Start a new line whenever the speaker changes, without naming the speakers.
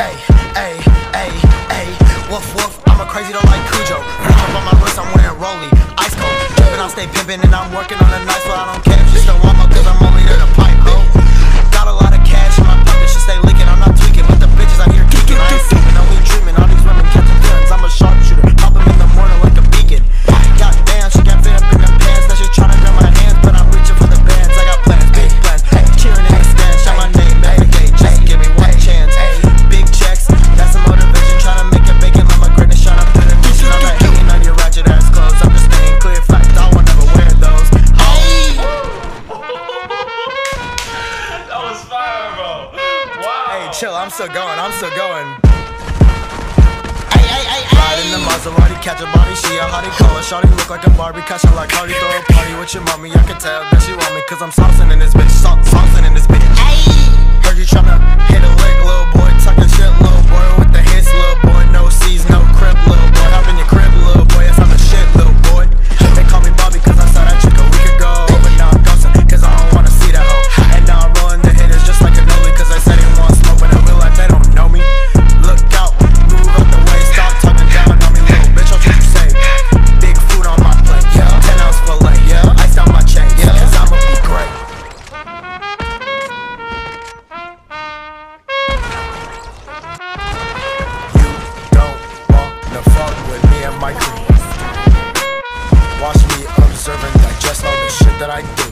Ay, ay, ay, ay. Woof woof, I'm a crazy dog like Cujo. Up on my wrist, I'm wearing Rollie ice cold. Pimpin', I stay pimpin', and I'm working on the night, so I don't care. chill, I'm still going, I'm still going.
Riding the
Maserati, catch a body, she a hottie Color shawty, look like a Barbie, catch her like Cardi Throw a party with your mommy, I can tell that she want me Cause I'm saucing in this bitch, saucing in this bitch Heard you tryna hit a my crew. Watch me observe and digest all the shit that I do.